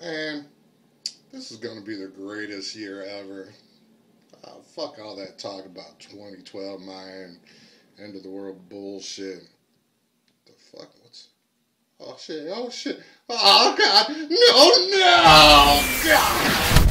Man, this is gonna be the greatest year ever. Oh, fuck all that talk about 2012 Mayan end of the world bullshit. The fuck? What's? Oh shit! Oh shit! Oh god! No! No! God!